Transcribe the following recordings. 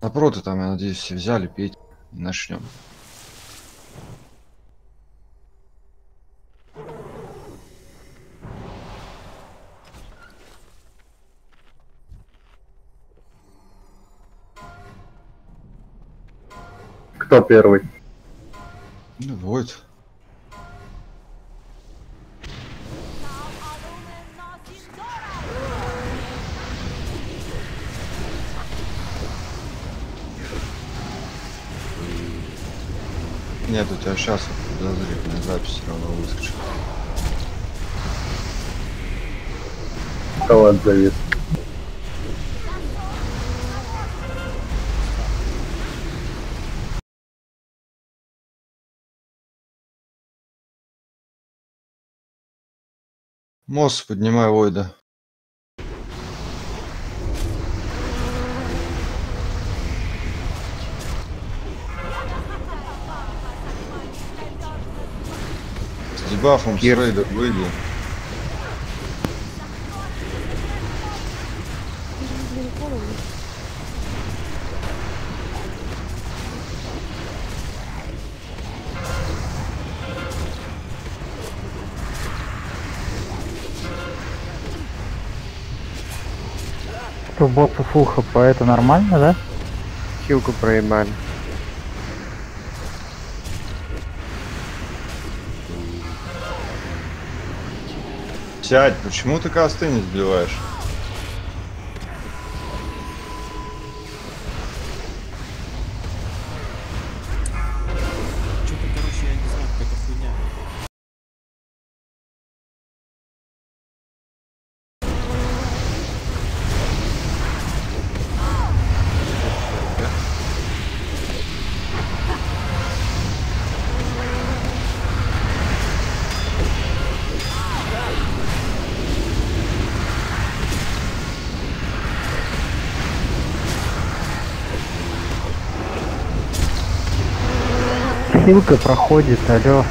Напротив, там, я надеюсь, все взяли, пейте. И начнем. Кто первый? Ну, вот. Нет, у тебя сейчас подозрительная запись все равно выскочит. Халат завис. Мост, поднимай Войда. С дебафом с рейда выйди. У босса фул хп, это нормально, да? Хилку проебали. Сядь, почему ты косты не сбиваешь? Хилка проходит, алё.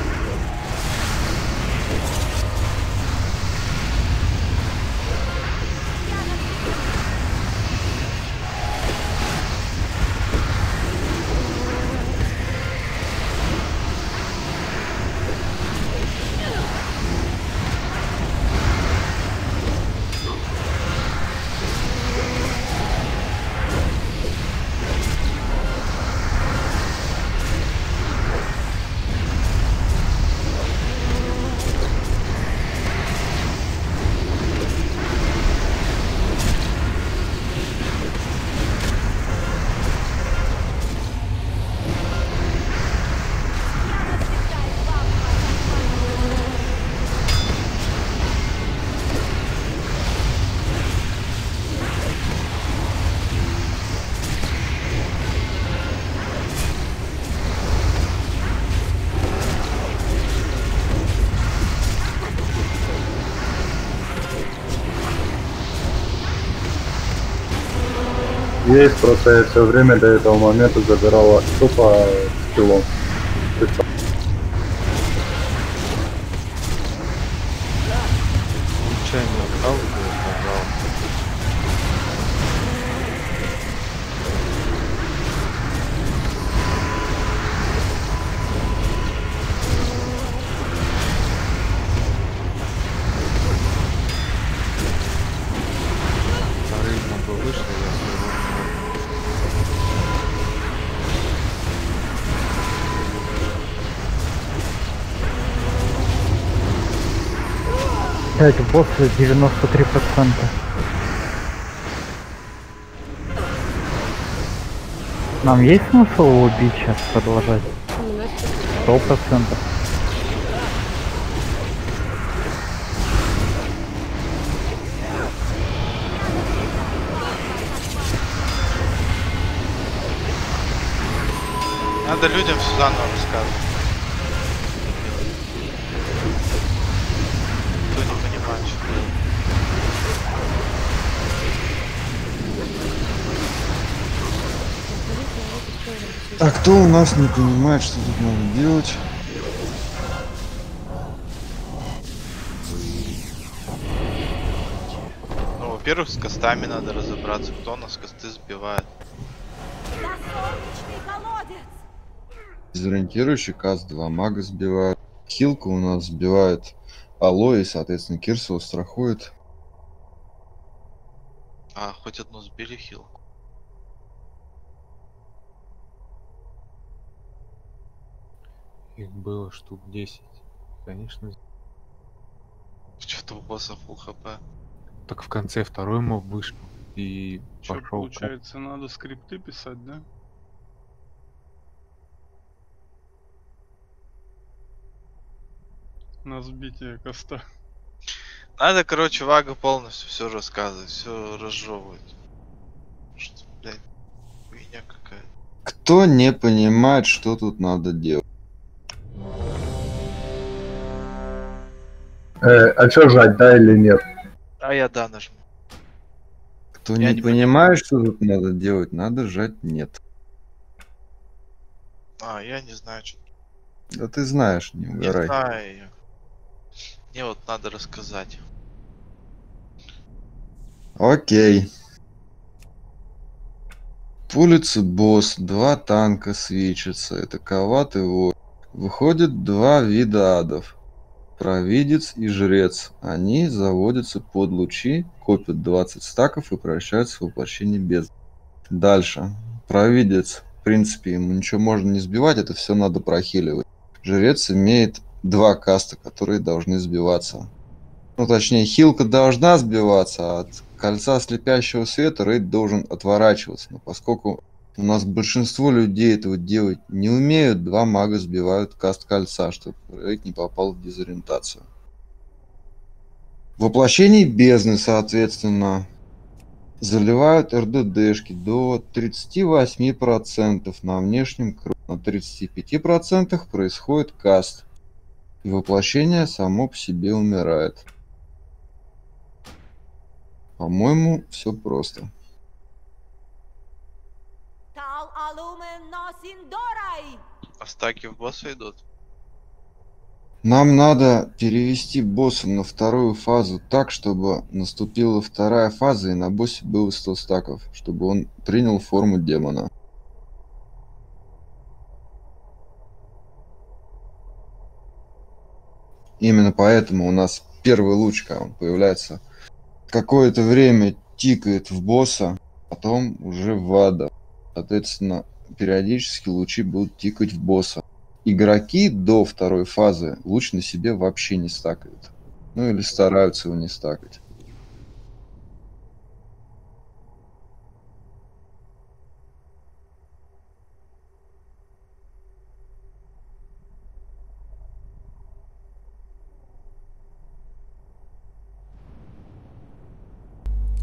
Есть, просто я все время до этого момента забирала тупо скиллом. Нечаянно Блять, у босса 93%. Нам есть смысл убить сейчас продолжать? Сто процентов. Надо людям все заново рассказывать. Кто не понимает, что делать. А кто у нас не понимает, что тут надо делать? Ну, во-первых, с костами надо разобраться, кто у нас косты сбивает. Дезориентирующий каст 2 мага сбивает. Хилка у нас сбивает Алло, и, соответственно, Кирсова страхует. А, хоть одну сбили хилку. Их было штук 10. Конечно. Что-то у босса фул хп. Так в конце второй моб вышел. И Что, пошел. получается, надо скрипты писать, да? На сбитие коста. Надо, короче, Вага полностью все рассказывать, все разжевывать. Что, блядь, хуйня какая. Кто не понимает, что тут надо делать? Э, а что жать, да или нет? А я да нажму. Кто Я не, не понимает, что тут надо делать, надо жать нет. А, я не знаю, что. Да ты знаешь, не Не угорай. знаю я. Мне вот надо рассказать. Окей. По улице босс, два танка свечатся, это коват и вор. Выходят два вида адов. Провидец и жрец. Они заводятся под лучи, копят 20 стаков и превращаются в воплощение без. Дальше. Провидец. В принципе, ему ничего можно не сбивать, это все надо прохиливать. Жрец имеет два каста, которые должны сбиваться. Ну, точнее, хилка должна сбиваться, а от кольца слепящего света рейд должен отворачиваться. Но поскольку у нас большинство людей этого делать не умеют, два мага сбивают каст кольца, чтобы рейд не попал в дезориентацию. Воплощение бездны, соответственно, заливают РДДшки до 38% на внешнем круге. На 35% происходит каст. И воплощение само по себе умирает. По-моему, все просто. А стаки в босса идут? Нам надо перевести босса на вторую фазу так, чтобы наступила вторая фаза и на боссе было 100 стаков, чтобы он принял форму демона. Именно поэтому у нас первый луч, когда он появляется, какое-то время тикает в босса, потом уже в ада. Соответственно, периодически лучи будут тикать в босса. Игроки до второй фазы луч на себе вообще не стакают. Ну или стараются его не стакать.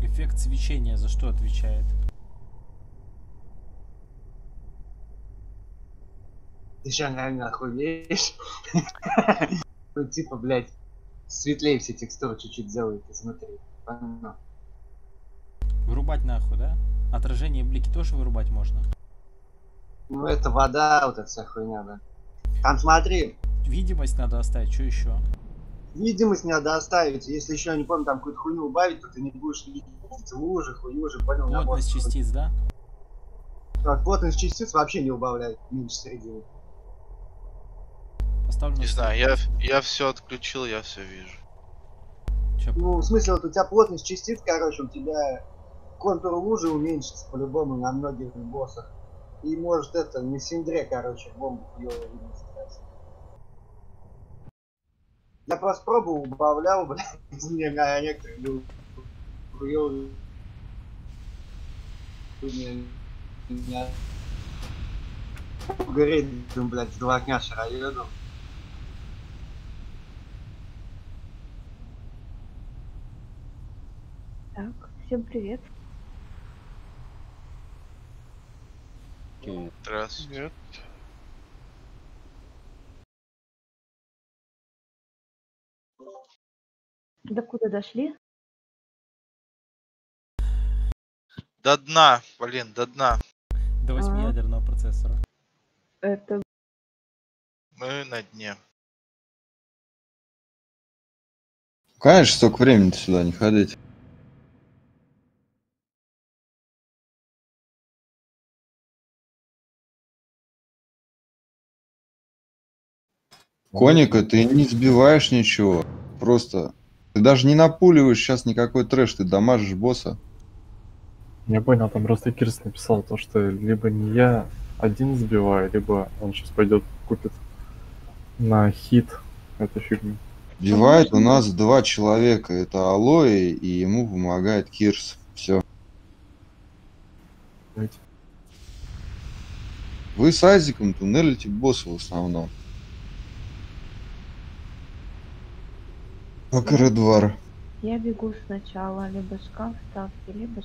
Эффект свечения за что отвечает? Ты что, реально охуеешь? Ну, типа, блядь, светлее все текстуры чуть-чуть делают изнутри. Понятно. Вырубать нахуй, да? Отражение блики тоже вырубать можно? Ну, это вода, вот эта вся хуйня, да. Там смотри, Видимость надо оставить, что еще? видимость надо оставить. Если еще, не помню, там какую-то хуйню убавить, то ты не будешь видеть лужи, хуюжи, понял? Плотность частиц, да? Так, плотность частиц вообще не убавляет меньше середины. Поставлю Не на знаю, я, я все отключил, я все вижу. Чё, Ну, в смысле, вот у тебя плотность частиц, короче, у тебя контур лужи уменьшится по-любому на многих боссах. И может это, на синдре, короче, бомбу хуёво видно. Я просто пробовал, убавлял, блядь, мне на некоторых был меня Горит, блядь, в два дня шароеду. Так, всем привет. Нет. До куда дошли? До дна, блин, до дна. До 8 Ага. ядерного процессора. Это Мы на дне. Конечно, столько времени сюда не ходить. Коника, ты не сбиваешь ничего. Просто ты даже не напуливаешь сейчас никакой трэш, ты дамажишь босса. Я понял, там просто Кирс написал то, что либо не я один сбиваю, либо он сейчас пойдет купит на хит эту фигню. Бивает у нас два человека. Это Алоэ и ему помогает Кирс. Все. Вы с Айзиком туннелите босса в основном. Коридору. Я бегу сначала, либо шкаф ставьте, либо...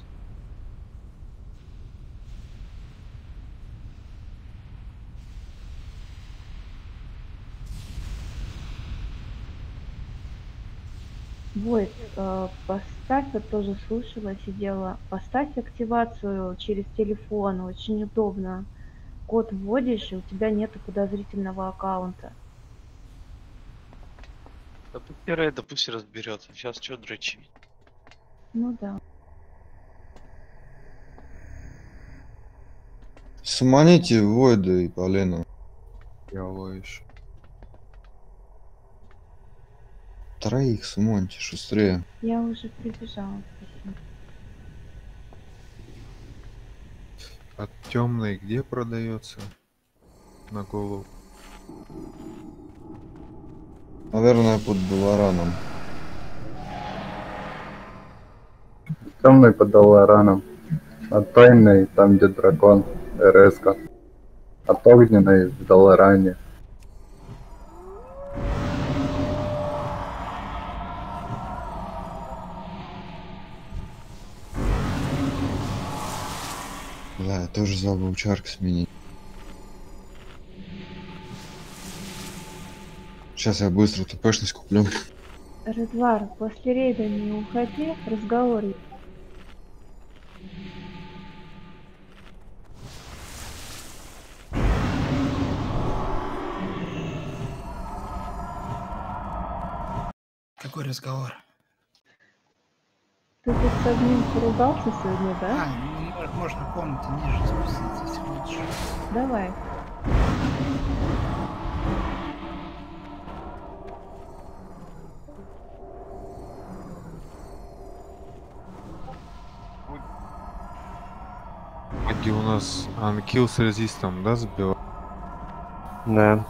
Войт, э, поставь, я тоже слушала, сидела. Поставь активацию через телефон, очень удобно. Код вводишь, и у тебя нету подозрительного аккаунта. Да пусть Рейда пусть разберется. Сейчас что дрочить? Ну да. Суманите Войда и Полену. Я ловишь. Троих сумоньте, шустрее. Я уже прибежала. спасибо. А темный где продается? На голову. Наверное, под Белораном. Темный под Доллараном. От тайной, там где дракон, РСК. От огненной в Долларане. Да, я тоже забыл чарк сменить. Сейчас я быстро ТПшность куплю. Редвар, после рейда не уходи, разговор. Какой разговор? Ты тут с одним поругался сегодня, А, да? ну, мо- можно в комнате ниже спуститься, если хочешь. Давай. Маги у нас анкил с резистом, да, сбил? Да.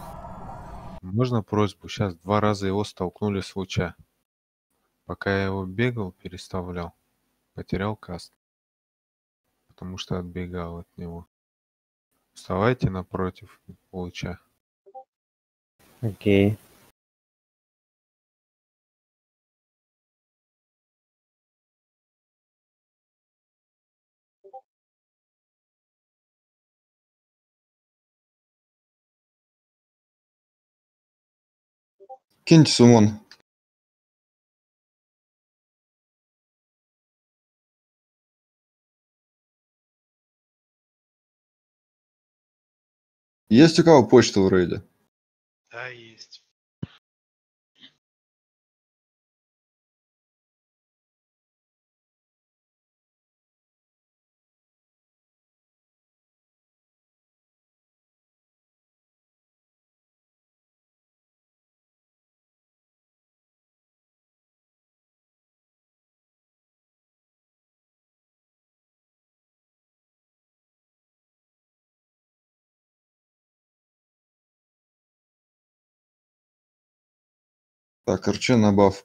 Можно просьбу? Сейчас два раза его столкнули с луча. Пока я его бегал, переставлял, потерял каст. Потому что отбегал от него. Вставайте напротив луча. Окей. Киньте сумон. Есть у кого почта в рейде? Так, Арче на баф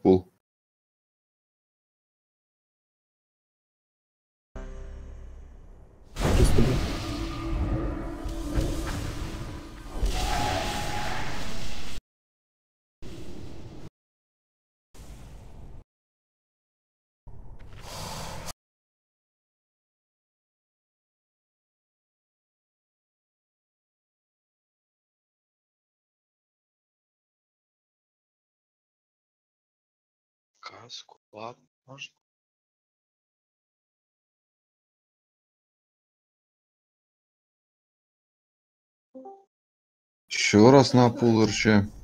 пул. Каску, ладно, можно. Еще раз на пул.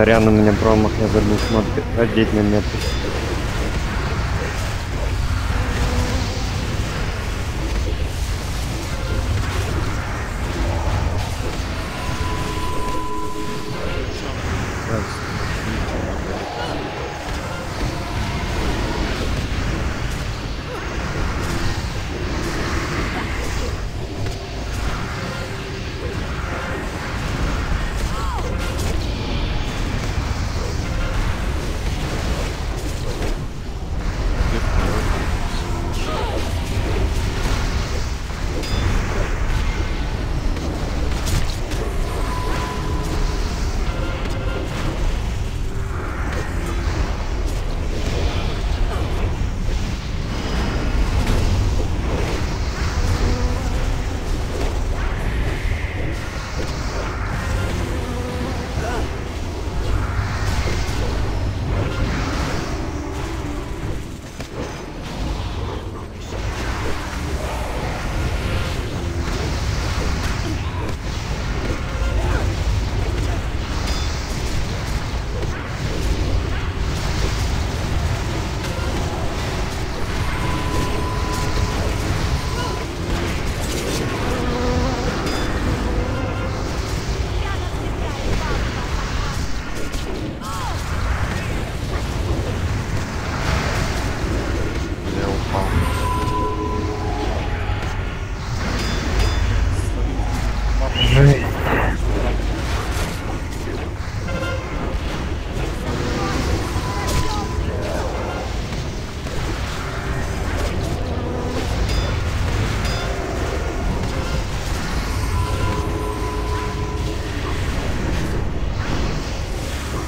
Сорян, у меня промах, я забыл смотреть, на метку.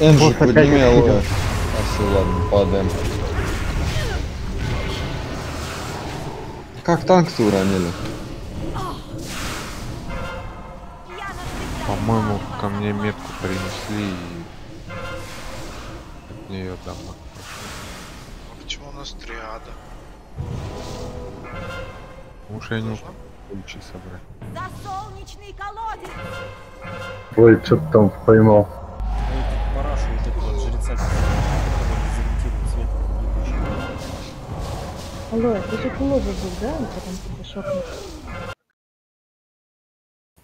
Энджи, подними алоэ. А все, ладно, падаем. Как танк-то уронили? По-моему, ко мне метку принесли и от нее дамаг пошел. А почему у нас триада? Что я не ключи собрать. За солнечный колодец! Ой, что-то там поймал. Алло, ты же клоба был, да? Он потом тебя шокнул.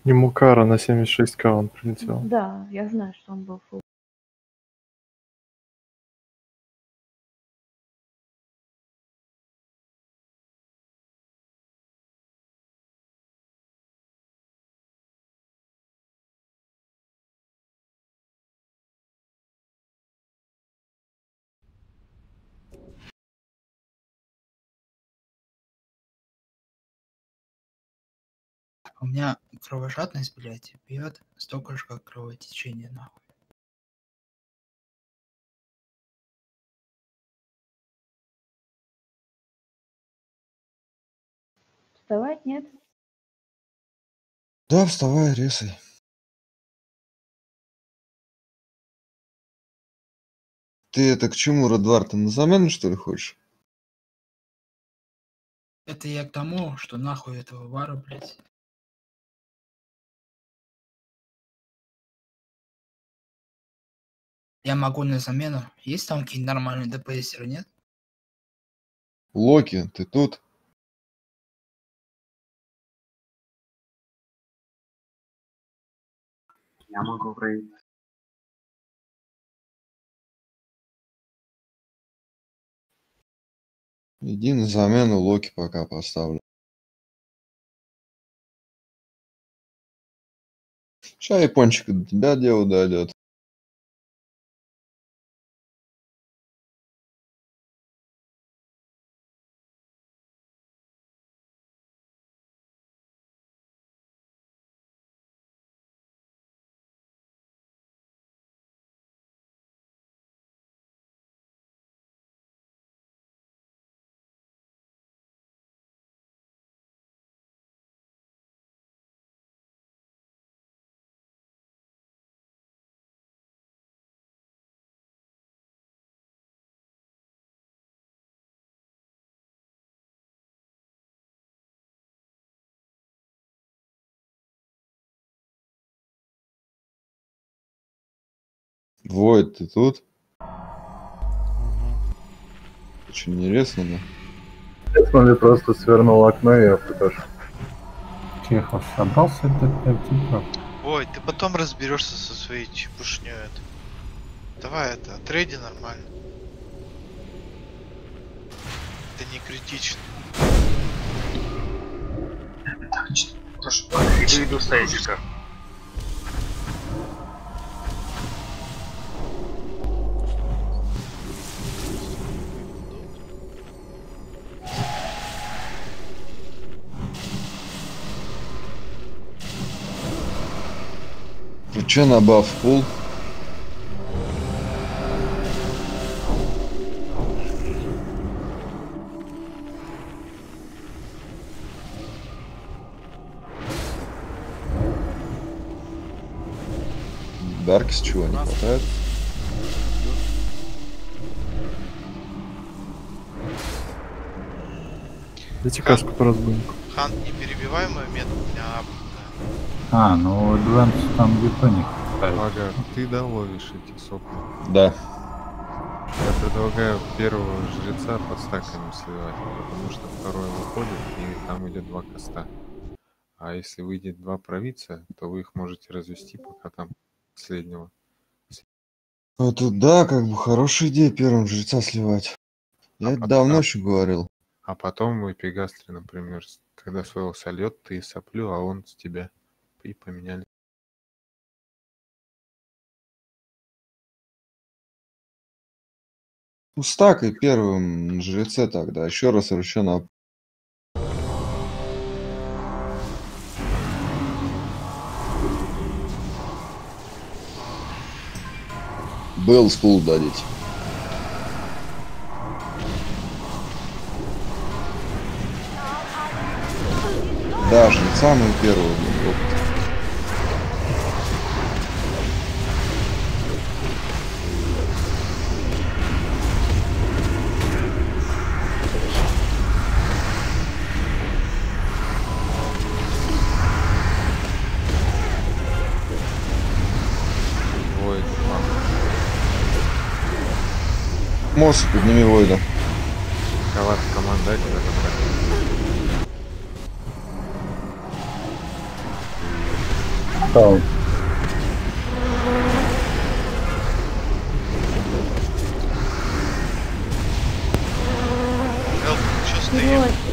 Ему кара на 76к он прилетел. Да, я знаю, что он был фул. У меня кровожадность, блядь, бьет столько же, как кровотечение, нахуй. Вставать нет? Да, вставай, резай. Ты это к чему, Радвар? Ты на замену, что ли, хочешь? Это я к тому, что нахуй этого вара, блядь. Я могу на замену. Есть там какие-нибудь нормальные ДПСеры, нет? Локи, ты тут? Я могу рейд. Иди на замену, Локи пока поставлю. Сейчас япончик до тебя дело дойдет. Войд, ты тут? Очень интересно, да? Я смотрю, просто свернул окно и АПКш. Чехов собрался этот типа. Ой, ты потом разберешься со своей чепушней. этой. Давай это, трейди нормально. Это не критично. Прошу, Выйду с чё на баф пул? Даркис чего не хватает? Дайте каску по разбойнику. Хан, не перебивай мой метод, у меня ап. А, ну Адванс там бетоник. Ага, ты да ловишь эти сопли? Да. Я предлагаю первого жреца под стаками сливать, потому что второй выходит, и там идет два коста. А если выйдет два провидца, то вы их можете развести, пока там последнего. Это да, как бы хорошая идея первым жреца сливать. Я это давно еще говорил. А потом вы Пегастре, например, когда своего сольет, ты соплю, а он с тебя. И поменяли. Ну, стакай первым жреце тогда. Еще раз на... Был спул дадите. Да, жреца мы первого Мосс, подними Войда. Кого-то командателя забрать. Таун. Элф, что стоим?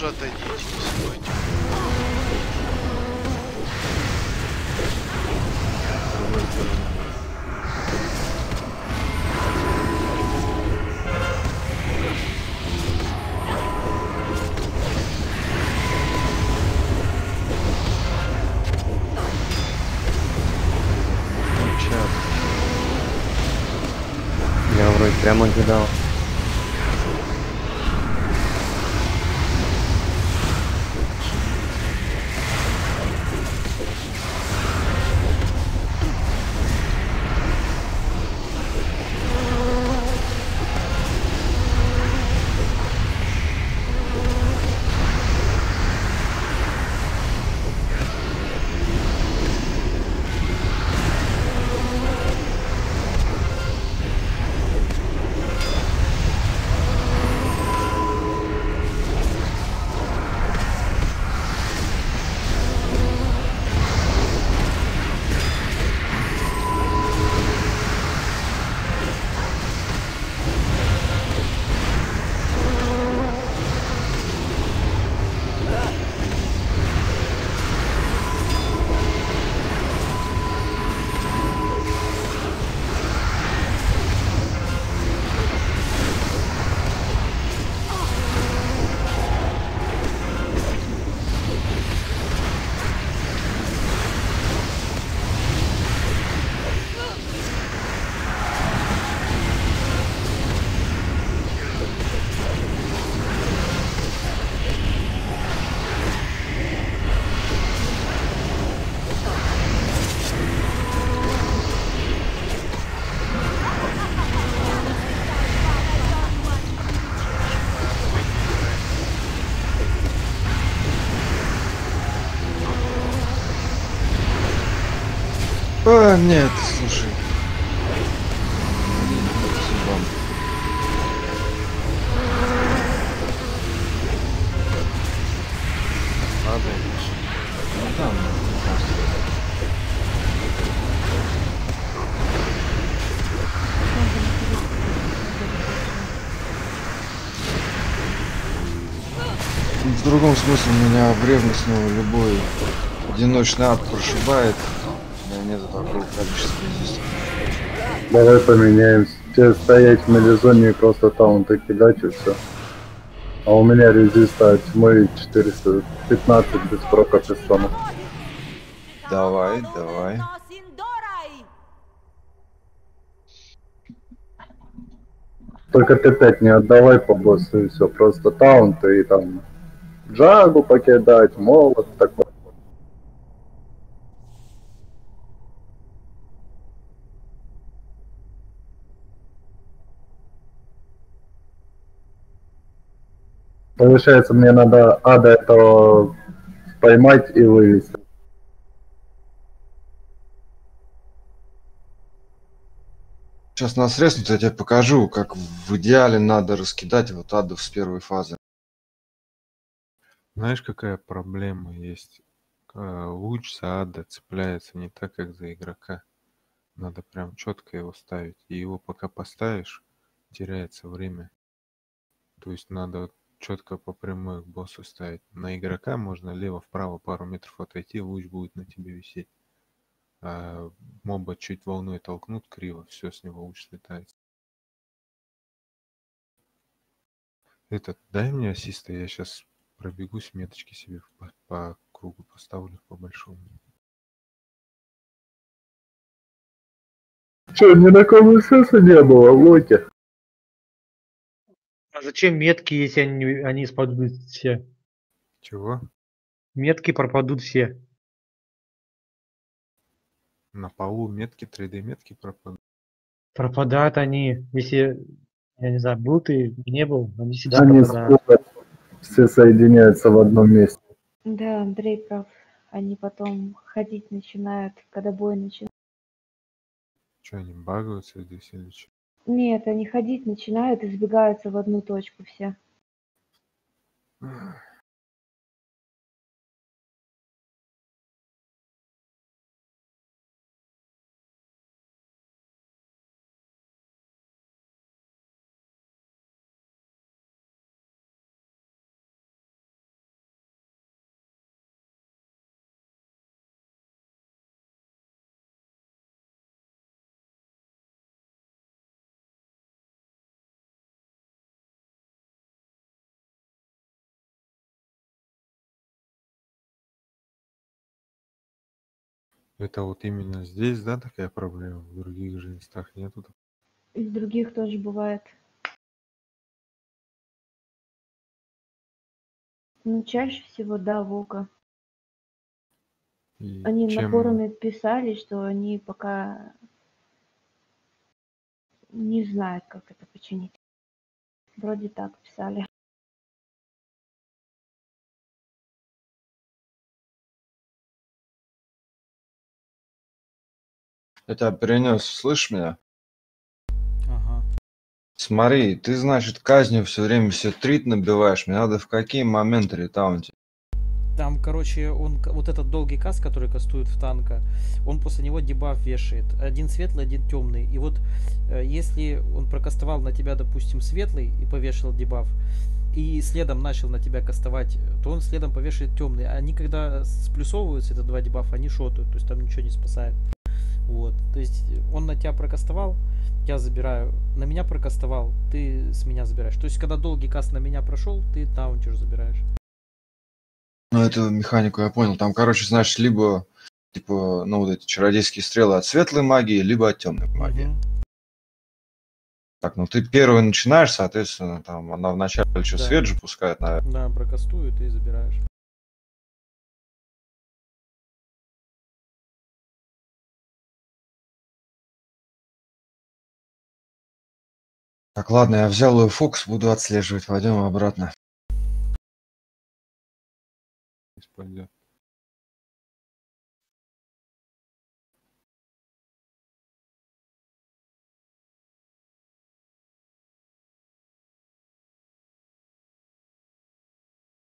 уже отойдите, не стойте. Я вроде прямо кидал. Нет, слушай. В другом смысле меня в ревностного любой одиночный ад прошибает. Давай поменяемся. Тебе стоять в мелизоне и просто таунты кидать и все. А у меня резиста от тьмы 415 без прока пистона. Давай, давай. Только ты опять не отдавай по боссу и все. Просто таунты и там джагу покидать, молот такой. Получается, мне надо ада этого поймать и вывести. Сейчас нас резнут, я тебе покажу, как в идеале надо раскидать вот адов с первой фазы. Знаешь, какая проблема есть? Э, Луч за ада цепляется не так, как за игрока. Надо прям четко его ставить. И его пока поставишь, теряется время. То есть надо четко по прямой к боссу ставить. На игрока можно лево-вправо пару метров отойти, луч будет на тебе висеть. А моба чуть волной толкнут криво, все с него луч слетает. Этот, дай мне ассиста, я сейчас пробегусь, меточки себе по, по кругу поставлю по большому. Че, ни на СС не было, Локи? А зачем метки, если они, они спадут все? Чего? Метки пропадут все. На полу метки, 3D метки пропадут. Пропадают они, если, я не знаю, был ты, не был, они всегда Они пропадают. скоро все соединяются в одном месте. Да, Андрей прав. Они потом ходить начинают, когда бой начинается. Что, они багаются здесь или что? Нет, они ходить начинают и сбегаются в одну точку все. Это вот именно здесь, да, такая проблема? В других же местах нету? так- Из других тоже бывает. Ну, чаще всего, да, Вога. И Они на чем- форуме писали, что они пока не знают, как это починить. Вроде так писали. Я тебя перенес, слышишь меня? Ага. Смотри, ты, значит, казнью все время все трит набиваешь. Мне надо в какие моменты ретаунтить? Там, короче, он вот этот долгий каст, который кастует в танка, он после него дебаф вешает. Один светлый, один темный. И вот э, если он прокастовал на тебя, допустим, светлый и повешал дебаф, и следом начал на тебя кастовать, то он следом повешает темный. Они когда сплюсовываются, это два дебафа, они шотают, то есть там ничего не спасает. Вот. То есть он на тебя прокастовал, я забираю. На меня прокастовал, ты с меня забираешь. То есть когда долгий каст на меня прошел, ты таунтишь забираешь. Ну, эту механику я понял. Там, короче, значит, либо, типа, ну, вот эти чародейские стрелы от светлой магии, либо от темной магии. Так, ну ты первый начинаешь, соответственно, там она вначале что, Да. свет же пускает, наверное. Да, прокастует и забираешь. Так, ладно, я взял ее фокус, буду отслеживать. Пойдем обратно. Пойдет.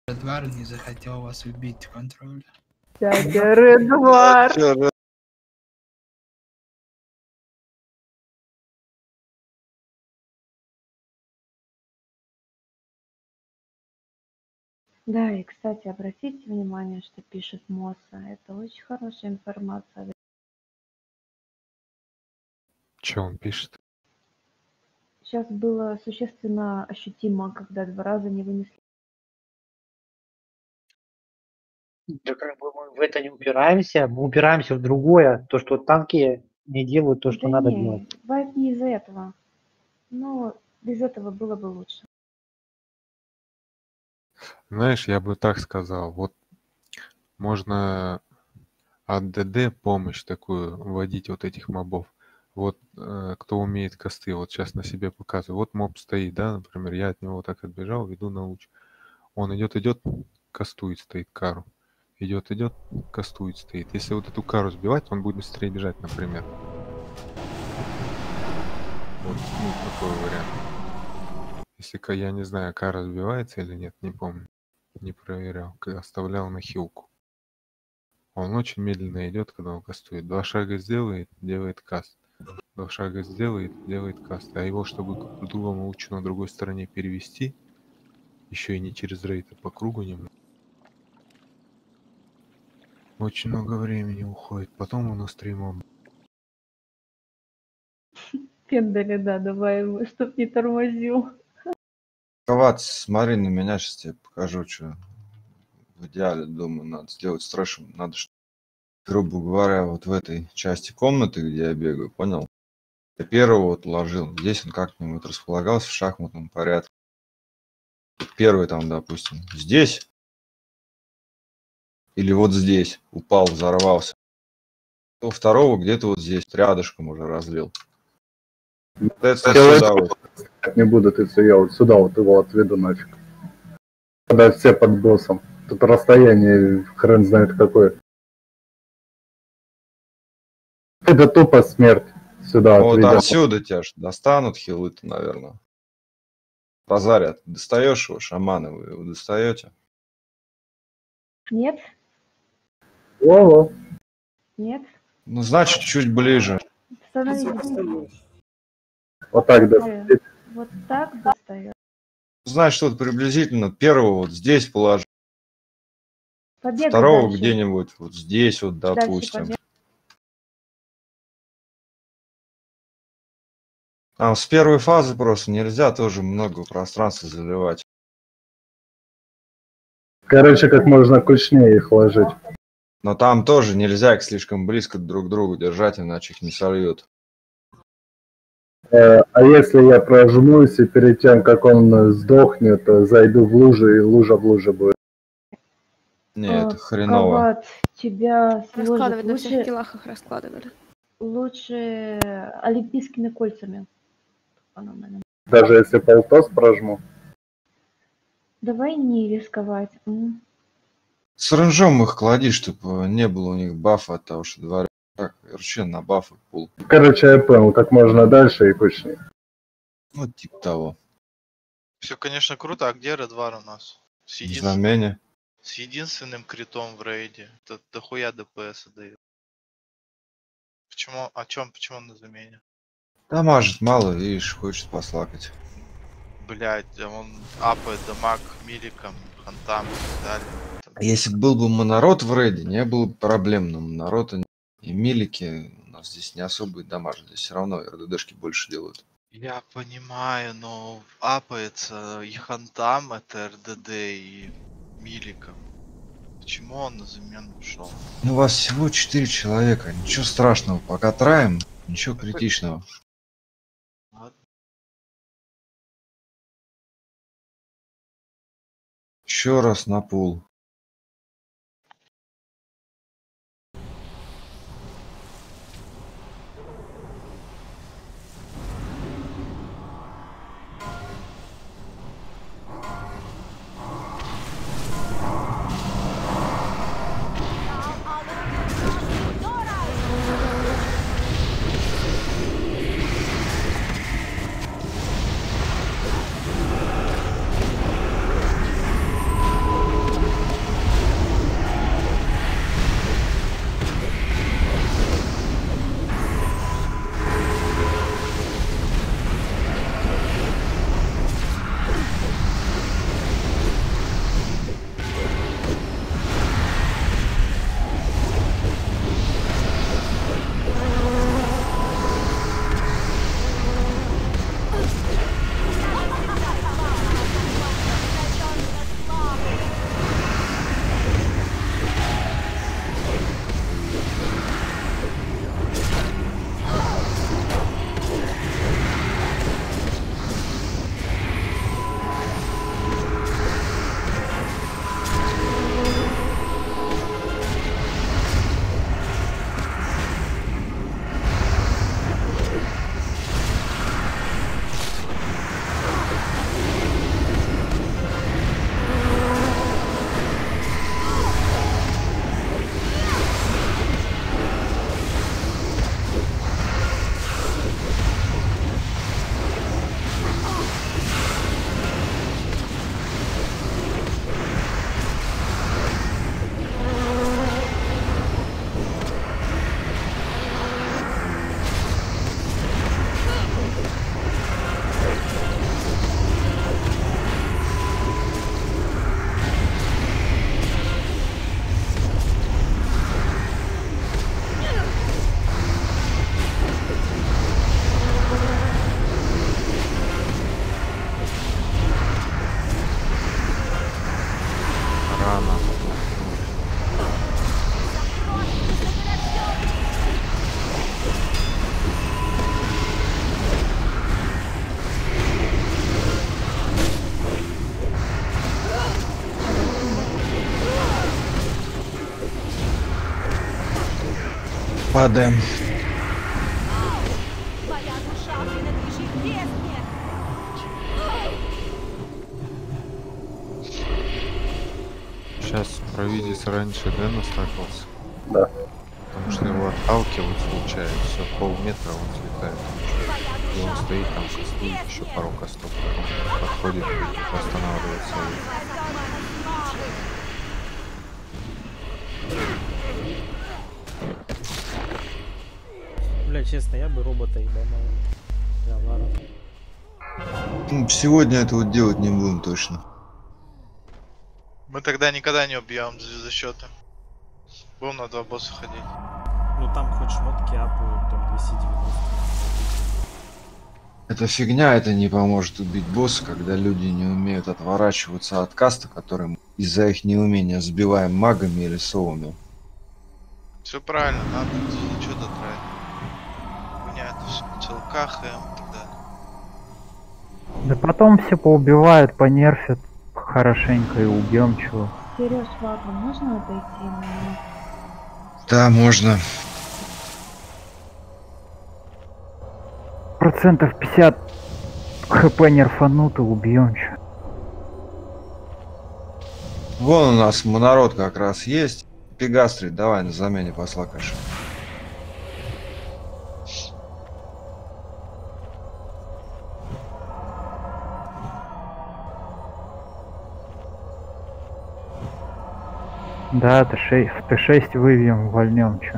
Эдвард не захотел вас убить в контроле. Дядя Редвар. Да, и, кстати, обратите внимание, что пишет Моса. Это очень хорошая информация. Че он пишет? Сейчас было существенно ощутимо, когда два раза не вынесли. Да как бы мы в это не упираемся, мы упираемся в другое, то, что танки не делают то, что Да надо не, делать. Вайп не из-за этого. Но без этого было бы лучше. Знаешь, я бы так сказал, вот можно от ДД помощь такую вводить вот этих мобов. Вот э, кто умеет косты, вот сейчас на себе показываю. Вот моб стоит, да, например, я от него вот так отбежал, веду на луч. Он идет, идет, кастует, стоит кару. Идет, идет, кастует, стоит. Если вот эту кару сбивать, он будет быстрее бежать, например. Вот ну, такой вариант. Если я не знаю, кара сбивается или нет, не помню. Не проверял. К- Оставлял на хилку. Он очень медленно идет, когда он кастует. Два шага сделает, делает каст. Два шага сделает, делает каст. А его, чтобы к другому лучу на другой стороне перевести, еще и не через рейд, а по кругу немного. Очень много времени уходит. Потом он на стримом. Пендали, да, давай его, чтоб не тормозил. Коват, смотри на меня, сейчас тебе покажу, что в идеале, думаю, надо сделать с трэшем. Надо, грубо говоря, вот в этой части комнаты, где я бегаю, понял? Я первого вот ложил. Здесь он как-нибудь располагался в шахматном порядке. Первый там, допустим, здесь. Или вот здесь. Упал, взорвался. То второго где-то вот здесь, рядышком уже разлил. Это сюда вот. Не буду ты все, я вот сюда вот его отведу нафиг. Когда все под боссом. Тут расстояние хрен знает какое. Это тупо смерть. Сюда Вот отведем. отсюда тебя ж достанут хилы-то, наверное. Позарят. Достаешь его, шаманы, вы его достаете? Нет, Во-во. нет. Ну, значит, чуть ближе. Вот так да. Вот так достает. Значит, вот приблизительно первого вот здесь положи, Побегай второго дальше. где-нибудь вот здесь вот, Дальше допустим. побегай. Там с первой фазы просто нельзя тоже много пространства заливать. Короче, как можно кучнее их ложить. Но там тоже нельзя их слишком близко друг к другу держать, иначе их не сольют. Э, А если я прожмусь и перед тем, как он э, сдохнет, э, зайду в лужу, и лужа в луже будет? Не, Э, это хреново. Коват, тебя Раскладывать на всех лучше, телах их раскладывали. лучше олимпийскими кольцами. Даже если полтос прожму? Давай не рисковать. С ренжом их клади, чтобы не было у них бафа от того, что два так, вообще на бафы пул. Короче, я понял, как можно дальше и кучнее. Вот типа того. Все, конечно, круто. А где Редвар у нас? С, един- Знамение. с единственным критом в рейде. Это дохуя ДПС дает. Почему? О чем? Почему он на замене? Дамажит мало, видишь, хочет послакать. Блять, он апает дамаг миликом, хантам и так далее. А Если бы был бы монород в рейде, не было бы проблем, но монорода и милики у нас здесь не особо и дамажат. Здесь все равно РДДшки больше делают. Я понимаю, но апается и хантам, это РДД, и миликом. Почему он на замену ушел? Ну, у вас всего 4 человека, ничего страшного, пока траем, ничего критичного. Еще раз на пул. Падаем. Сейчас провидец раньше Дэна стакался. Да. Потому что его отталкивают случайно, все полметра он слетает. И он стоит там, кастует еще пару кастов, потом подходит и останавливается. Бы робота. Ну, Сегодня этого делать не будем точно. Мы тогда никогда не убьем за, счета. Будем на два босса ходить. Ну там хоть шмотки апают, там 290. Это фигня, это не поможет убить босса, когда люди не умеют отворачиваться от каста, которым из-за их неумения сбиваем магами или совами. Все правильно, надо тратить. Хуйня это. ТЛК, ХМ и так далее. Да потом все поубивают, понерфят хорошенько и убьем чего. Сереж, ладно, можно отойти на? Да, можно. Процентов 50 хп нерфанут и убьем чё. Вон у нас монород как раз есть. Пегастрий, давай на замене посла каши. Да, Т6, в Т6 вывьем, вольнем чё.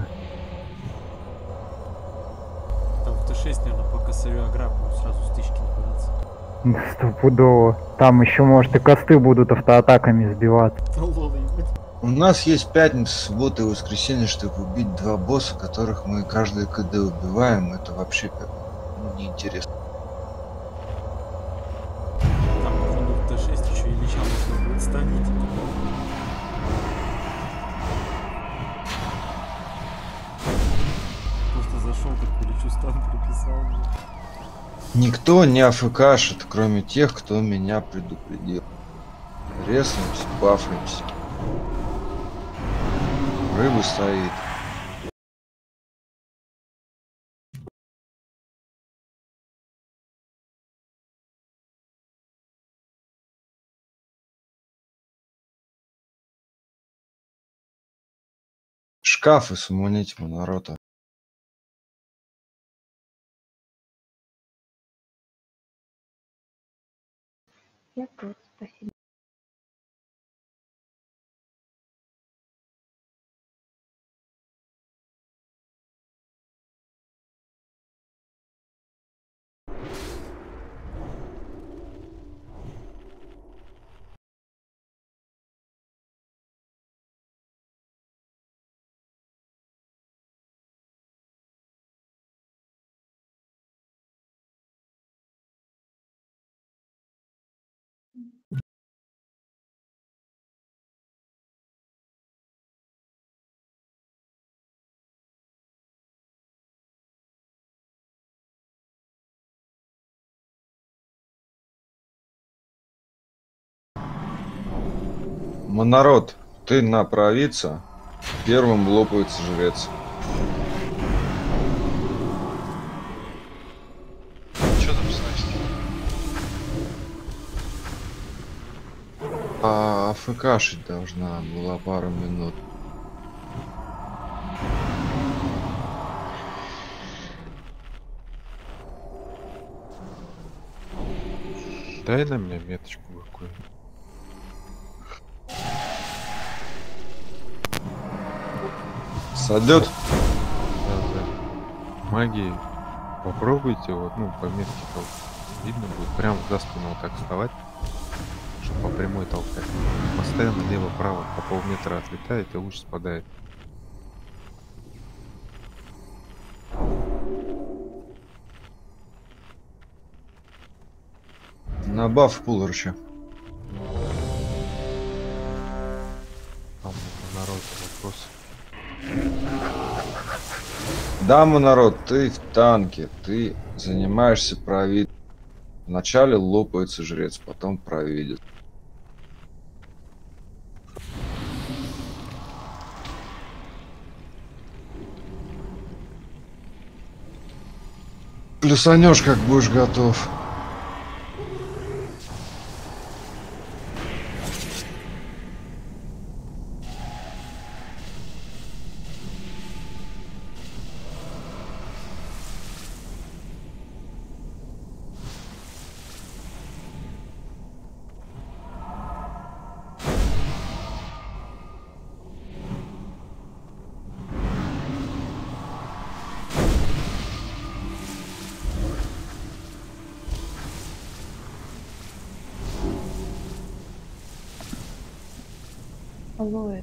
Там в Т6, наверное, по косарю агра будут сразу стычки нападаться. Да, Стопудово. Там еще, может, и косты будут автоатаками сбивать. У нас есть пятница, суббота и воскресенье, чтобы убить два босса, которых мы каждый КД убиваем. Это вообще как ну, неинтересно. Там, походу, в Т6 еще и Ильича можно будет. Стан приписал. Никто не афкашит, кроме тех, кто меня предупредил. Резнемся, бафаемся. Рыба стоит. Шкафы суманить монорота. Я тут, спасибо. Монород, ты на провидца. Первым лопается жрец. Что там Настей? А АФКшить должна была пару минут. Дай на меня меточку какую. Сойдет? Да, да. Магии. Попробуйте, вот, ну, по метке толк. Видно будет, прям за спину вот так вставать, чтобы по прямой толкать. Постоянно лево-право по полметра отлетает и луч спадает. На баф пуларча. Да, монород, ты в танке, ты занимаешься провид. Вначале лопается жрец, потом провидит. Плюсанешь, как будешь готов.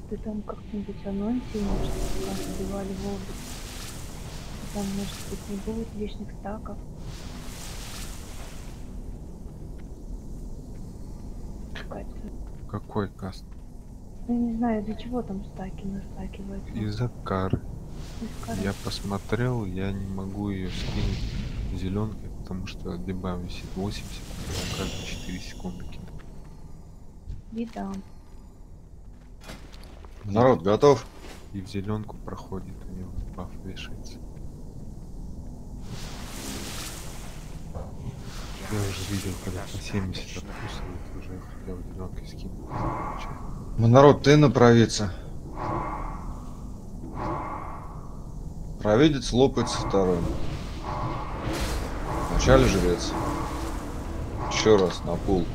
Ты там как-нибудь может, как убивали в область? Там, может быть, не будет лишних стаков? Какой каст? Ну, я не знаю, для чего там стаки настакиваются. Из-за кары. Я посмотрел, я не могу ее скинуть зеленкой, потому что дебаф висит 80, а каждые 4 секунды кидает. Беда. Народ, готов? И в зеленку проходит, у него баф вешается. Я уже видел, когда по 70 откусывают, уже хотел зеленкой скинуть. Ну, Народ, ты на провидца. Провидец лопается вторым. Вначале жрец. Еще раз на пул.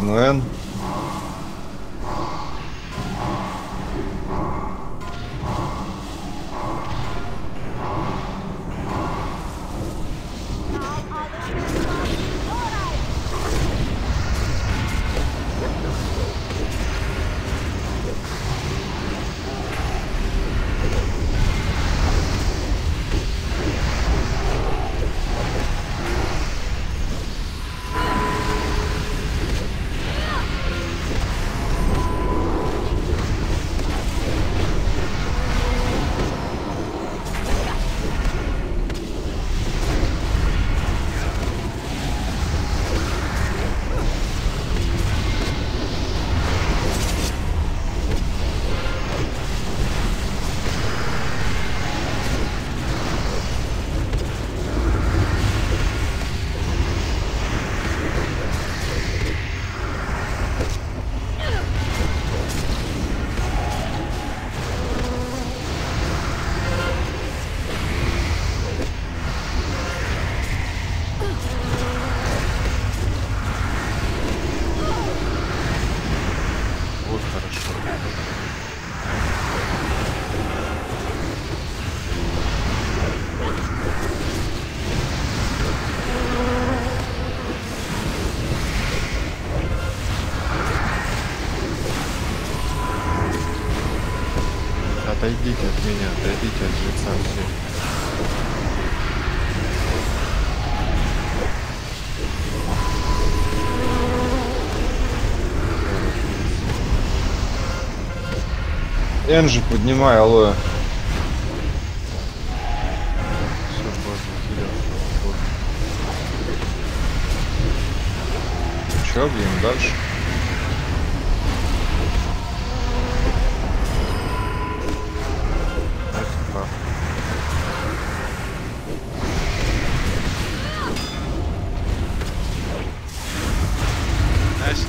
Жнуэн. Энджи, поднимай алоэ. Че, блин, дальше?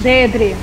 Дедри.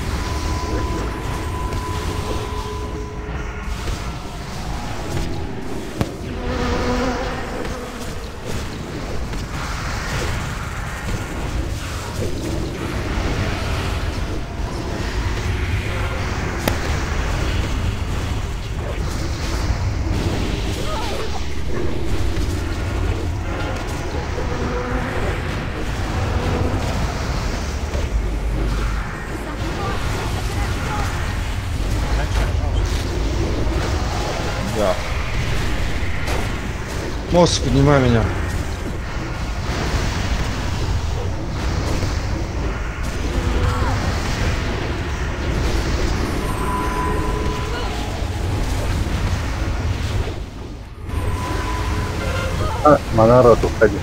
Мозг, поднимай меня. А, Монарод, уходи.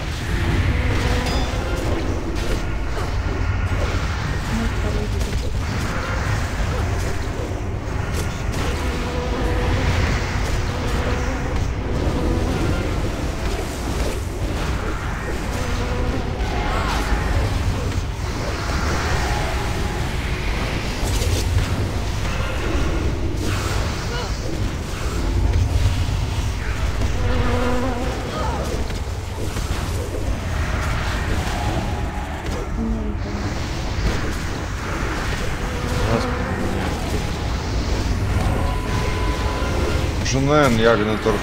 你要是能做。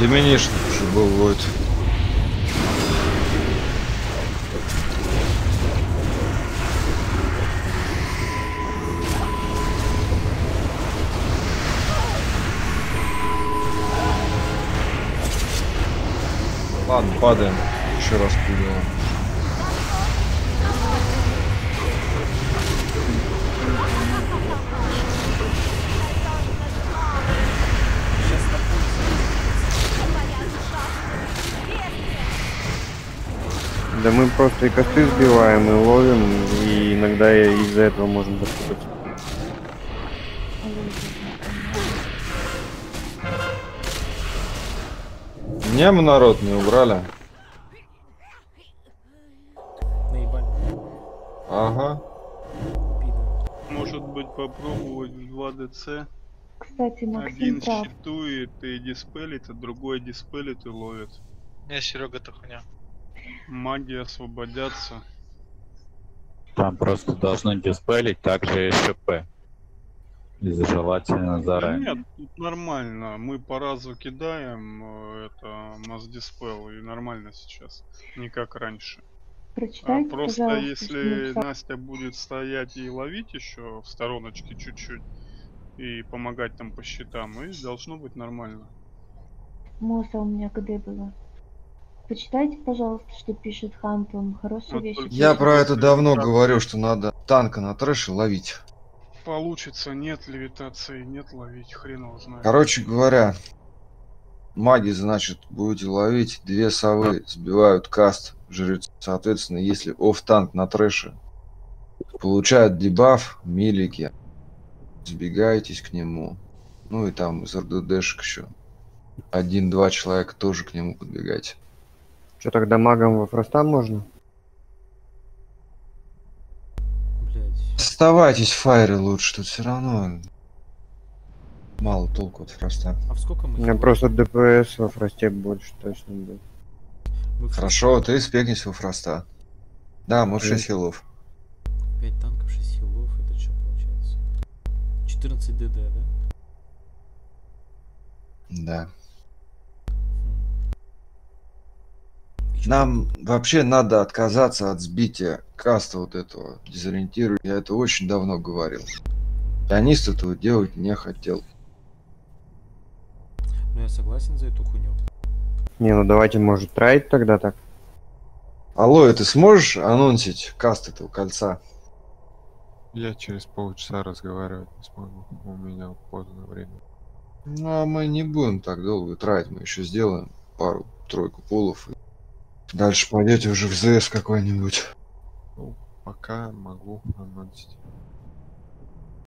Там Деминишн уже был Войд. Ладно, падаем. Еще раз пугаем. Да мы просто и косты сбиваем, и ловим, и иногда из-за этого можем запутаться. Нему народ не убрали. Наебали. Ага. Может быть попробовать в 2ДЦ? Кстати, Максим Один прав. щитует и диспелит, а другой диспелит и ловит. Не, Серега, это хуйня. Маги освободятся. Там просто должны диспелить также и ШП. И желательно Да заранее. нет, тут нормально. Мы по разу кидаем э, это масс диспел и нормально сейчас. Не как раньше. А просто если. Настя будет стоять и ловить еще в стороночке чуть-чуть и помогать там по щитам, и должно быть нормально. Моса у меня КД было. Почитайте, пожалуйста, что пишет Хант, он хорошие Вот вещи Я про это давно говорю, что надо танка на трэше ловить. Получится, нет левитации, нет ловить, хрен его знает. Короче говоря, маги, значит, будете ловить, две совы сбивают каст жрец. Соответственно, если оф-танк на трэше получает дебаф, милики, сбегаетесь к нему. Ну и там из РДДшек еще. Один-два человека тоже к нему подбегайте. Что тогда магам во фроста можно? Оставайтесь в файре лучше, тут все равно мало толку от фроста. А в сколько У мы меня хилов? просто ДПС во фросте больше точно будет. Мы в Хорошо, ты спекнись во фроста. Да, может 6 хилов. 5 танков, 6 хилов, это что получается? 14 ДД, да? Да. Нам вообще надо отказаться от сбития каста вот этого дезориентируя. Я это очень давно говорил. Пианист этого делать не хотел. Ну я согласен за эту хуйню. Не, ну давайте, может, трайт тогда так? Алло, ты сможешь анонсить каст этого кольца? Я через полчаса разговаривать не смогу. У меня поздно время. Ну, а мы не будем так долго тратить. Мы еще сделаем пару-тройку полов. и Дальше пойдете уже в ЗС какой-нибудь. Ну, пока могу анонсить.